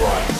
right.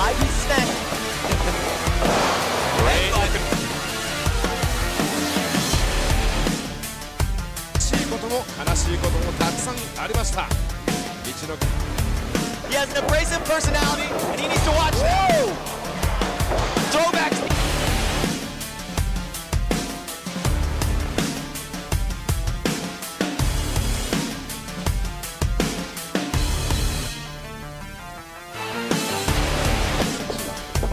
Live he's snatched. Great looking 悲しいことも悲しいこともたくさんありました一の He has an abrasive personality, and he needs to watch that.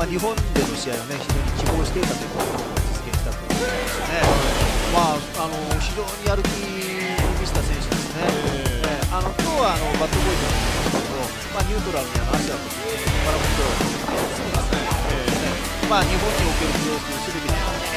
日本での試合をね、非常に希望していたということを実現したということですね。まあ、あの非常にやる気を見せた選手ですね。えーあの今日はあのバッドボーイズなんですけど、まあ、ニュートラルにあの足だとバラモントそうですね。まあ、日本におけるプロレスのすべてに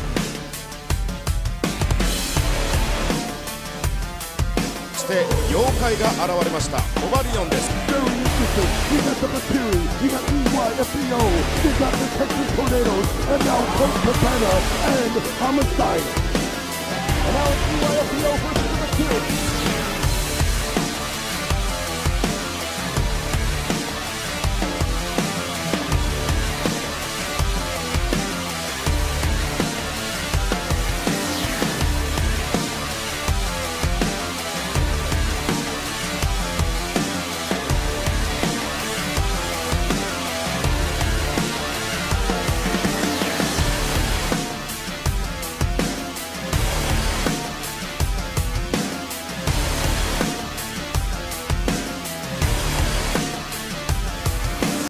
して妖怪が現れました。オバリオンです。